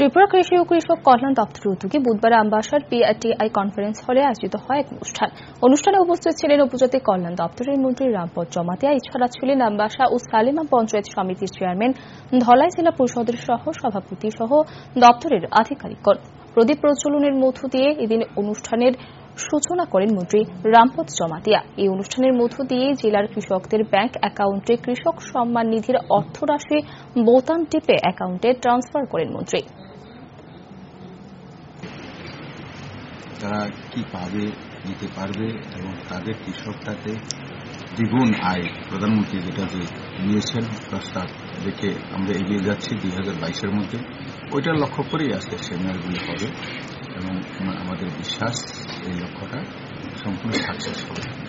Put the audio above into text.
ত্রিপুরা কৃষি ও কৃষক কল্যাণ দপ্তরের উদ্যোগে বুধবার আমবাসার পিআরটিআই কনফারেন্স হলে আয়োজিত হয় এক অনুষ্ঠান। অনুষ্ঠানে উপস্থিত ছিলেন উপজাতি কল্যাণ দপ্তরের মন্ত্রী রামপদ জমাতিয়া, এছাড়া ছিলেন আমবাসা ও সালিমা পঞ্চায়েত সমিতির চেয়ারম্যান ধলাই জেলা পরিষদের সহ সভাপতি সহ দপ্তরের আধিকারিকগণ প্রদীপ প্রচলনের মধ্য দিয়ে এদিন অনুষ্ঠানের সূচনা করেন মন্ত্রী রামপদ জমাতিয়া। এই অনুষ্ঠানের মধ্য দিয়ে জেলার কৃষকদের ব্যাংক অ্যাকাউন্টে কৃষক সম্মান নিধির অর্থরাশি বোতাম টিপে অ্যাকাউন্টে ট্রান্সফার করেন মন্ত্রী। তারা কি পাবে, নিতে পারবে এবং তাদের কৃষকটাতে দ্বিগুণ আয় প্রধানমন্ত্রী যেটা যে নিয়েছেন প্রস্তাব দেখে আমরা এগিয়ে যাচ্ছি দুই হাজার বাইশের মধ্যে, ওইটা লক্ষ্য করেই আজকে সেমিনারগুলি হবে এবং আমাদের বিশ্বাস এই লক্ষ্যটা সম্পূর্ণ সাকসেস হবে।